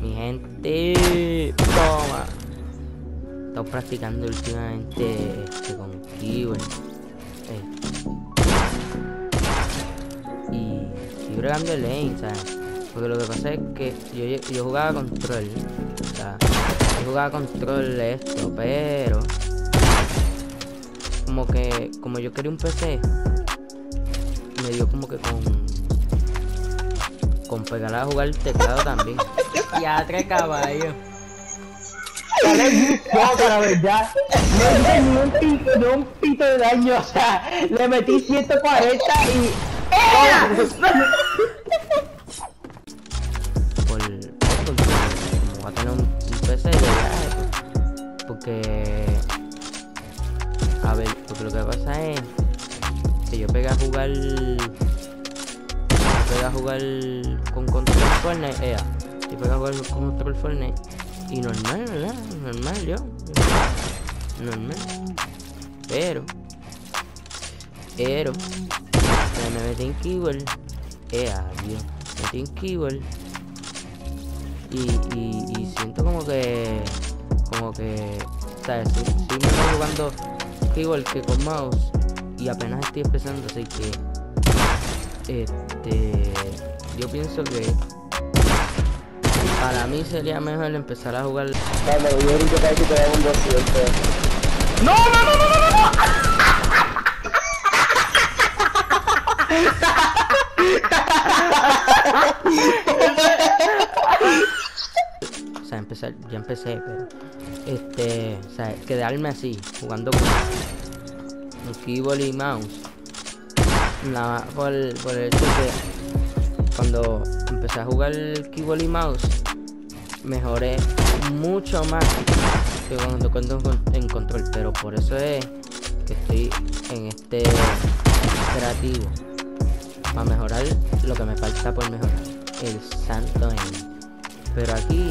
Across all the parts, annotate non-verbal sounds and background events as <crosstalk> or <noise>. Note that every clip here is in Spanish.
gente. Toma. Estamos practicando últimamente con keyboard. Eh. Y estoy bregando el lane. Porque lo que pasa es que yo, yo jugaba control. O sea, yo jugaba control esto, pero como que como yo quería un PC me dio como que con con pegar a jugar el teclado también ya tres caballos. No, la verdad, no hice ni un pito, ni un pito de daño, o sea, le metí 140 y... por, por, como va a tener un, un PC de porque a ver, porque lo que pasa es que yo pegué a jugar yo pegué a jugar con control Fortnite, ea, yo pegué a jugar con control Fortnite y normal, ¿verdad? Normal yo. Normal. Pero. Pero. Me metí en keyboard. Ea, Dios. Me metí en keyboard. Y, y, y siento como que. Como que. ¿Sabes? Me estoy jugando keyboard que con mouse. Y apenas estoy empezando, así que. Este. Yo pienso que para mí sería mejor empezar a jugar. Cuando yo ahorita te te da un 200. ¡No, no, no, no, no, no! o sea, empezar, ya empecé, pero este, o sea, quedarme así, jugando con un keyboard y mouse. Nada, por, por el hecho que cuando empecé a jugar el keyboard y mouse, mejoré mucho más que cuando cuento en control, pero por eso es que estoy en este creativo para mejorar lo que me falta por mejorar el santo en pero aquí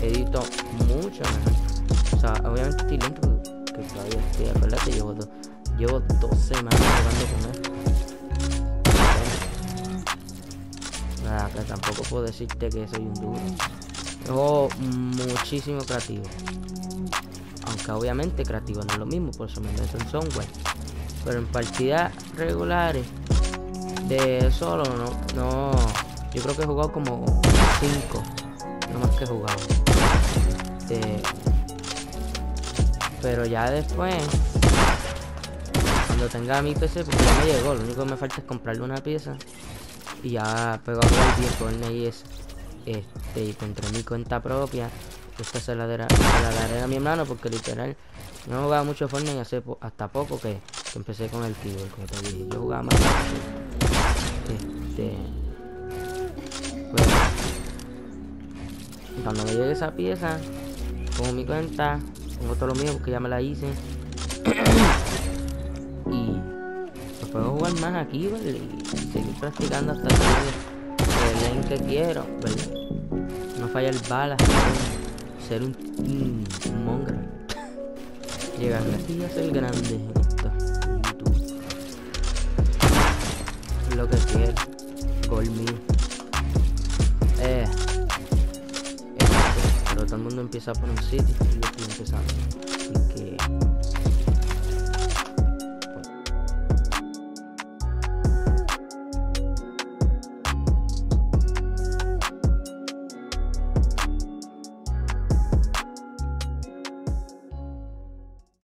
edito mucho mejor. O sea obviamente estoy lento que todavía estoy acuérdate llevo, do, llevo dos semanas jugando con él. Nada que tampoco puedo decirte que soy un duro Juego muchísimo creativo. Aunque obviamente creativo no es lo mismo, por eso me meto en software. Pero en partidas regulares de solo no, no. Yo creo que he jugado como 5. No más que he jugado. Este, pero ya después, cuando tenga mi PC, porque ya me llegó, lo único que me falta es comprarle una pieza. Y ya pego el tiempo en y eso este y contra mi cuenta propia esta se la, daré, a mi hermano porque literal no jugaba mucho Fortnite hace hasta poco que, empecé con el keyboard como te dije yo jugaba más este cuando me llegue esa pieza pongo mi cuenta pongo todo lo mío porque ya me la hice <coughs> y pues puedo jugar más aquí ¿vale? y seguir practicando hasta el que quiero, ¿verdad? No fallar balas, ser un, un, mongrel. Llegar aquí a ser grande esto, lo que quiero. Gol mío. Eh. Pero todo el mundo empieza por un sitio y yo estoy empezando. Así